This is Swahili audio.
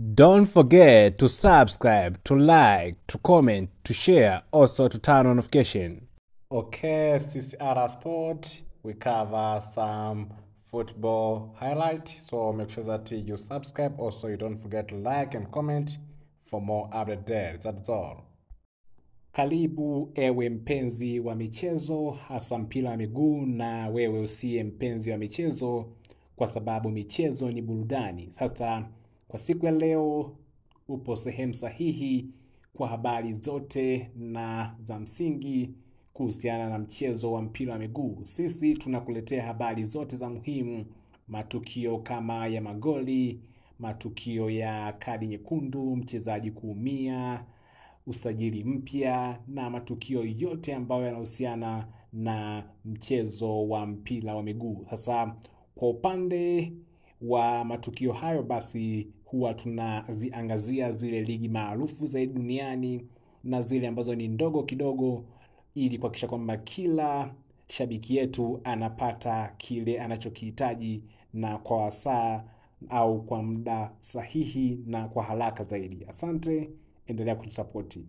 Don't forget to subscribe, to like, to comment, to share, also to turn on notification. Okay, CCR Sport, we cover some football highlight. So make sure that you subscribe. Also, you don't forget to like and comment for more update there. That's all. Karibu ewe mpenzi wa michezo, hasa mpira wa miguu, na wewe usiye mpenzi wa michezo, kwa sababu michezo ni burudani. Sasa kwa siku ya leo upo sehemu sahihi kwa habari zote na za msingi kuhusiana na mchezo wa mpira wa miguu. Sisi tunakuletea habari zote za muhimu, matukio kama ya magoli, matukio ya kadi nyekundu, mchezaji kuumia, usajili mpya na matukio yote ambayo yanahusiana na mchezo wa mpira wa miguu. Sasa kwa upande wa matukio hayo, basi huwa tunaziangazia zile ligi maarufu zaidi duniani na zile ambazo ni ndogo kidogo, ili kuhakikisha kwamba kila shabiki yetu anapata kile anachokihitaji na kwa wasaa au kwa muda sahihi na kwa haraka zaidi. Asante, endelea kutusapoti.